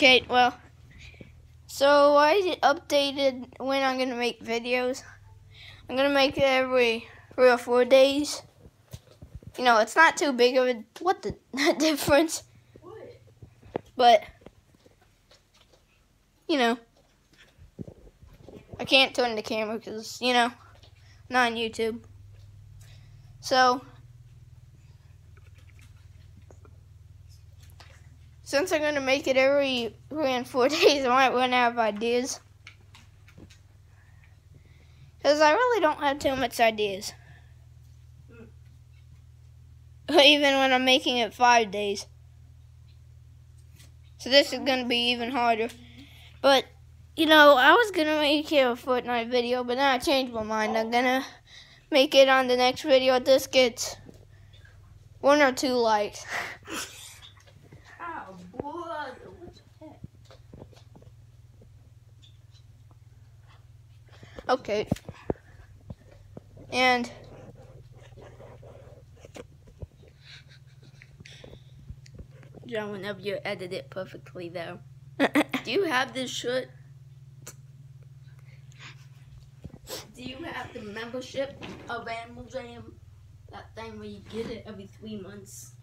Okay, well, so I updated when I'm gonna make videos. I'm gonna make it every three or four days. You know, it's not too big of a what the difference, but you know, I can't turn the camera because you know, not on YouTube. So Since I'm gonna make it every three and four days, I might run out of ideas. Because I really don't have too much ideas. Even when I'm making it five days. So this is gonna be even harder. But, you know, I was gonna make it a Fortnite video, but now I changed my mind. I'm gonna make it on the next video. This gets one or two likes. Okay. And John, whenever you edit it perfectly though. Do you have this shirt? Do you have the membership of Animal Jam? That thing where you get it every three months.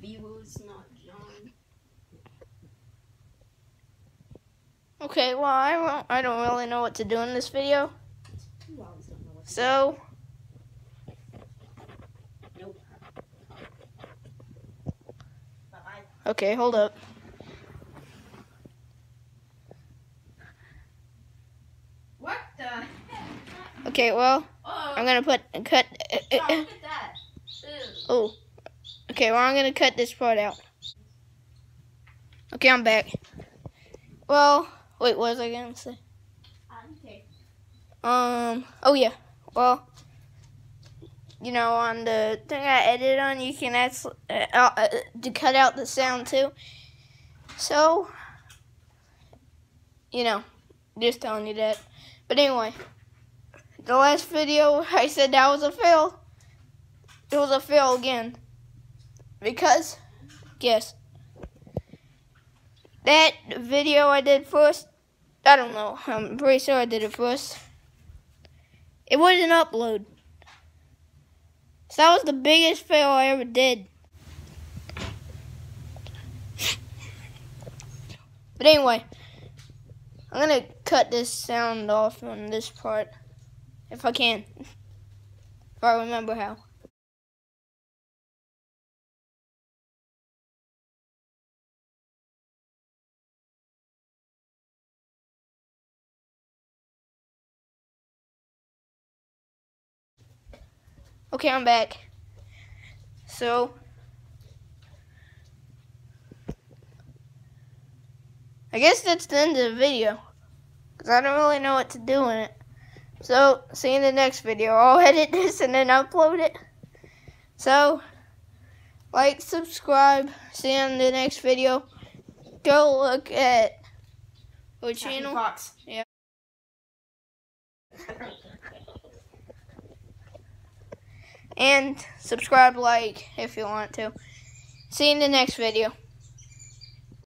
Viewers, not John. Okay, well, I don't, I don't really know what to do in this video. So, Nope. okay, hold up. What the? Okay, well, Oh, I'm gonna put cut. Oh, at that. Oh, okay. Well, I'm gonna cut this part out. Okay, I'm back. Well, wait, what was I gonna say? Okay. Um. Oh yeah. Well, you know, on the thing I edited on, you can actually uh, uh, to cut out the sound too. So, you know, just telling you that. But anyway, the last video I said that was a fail. It was a fail again because, guess that video I did first. I don't know. I'm pretty sure I did it first. It wouldn't upload. So that was the biggest fail I ever did. But anyway, I'm gonna cut this sound off on this part. If I can. If I remember how. Okay, I'm back. So, I guess that's the end of the video. Because I don't really know what to do in it. So, see you in the next video. I'll edit this and then upload it. So, like, subscribe. See you in the next video. Go look at what channel. Fox. Yeah. And subscribe, like, if you want to. See you in the next video.